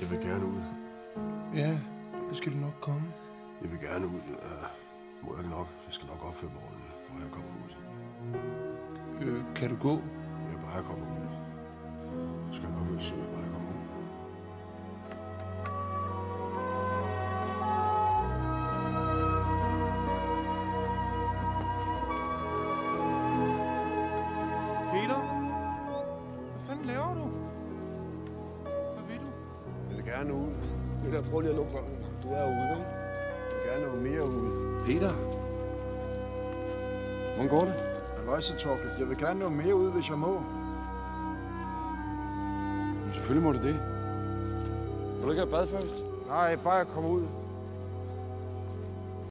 Jeg vil gerne ud. Ja, det skal du nok komme. Jeg vil gerne ud. Uh, må jeg ikke nok? Jeg skal nok opføre mig ordentligt, hvor jeg kommer ud. Øh, kan du gå? Jeg bare kommer ud. Jeg skal nok være sød, bare kommer ud. Peter? Hvad fanden laver du? Vil gerne ud. Det der, prøv lige at lukke røven. Du er ude, ikke? Jeg vil gerne noget mere ud. Peter? Hvordan går det? Halløjse, Torkel. Jeg vil gerne noget mere ud, hvis jeg må. Selvfølgelig må du det. Vil du ikke have bad først? Nej, bare jeg kommer ud.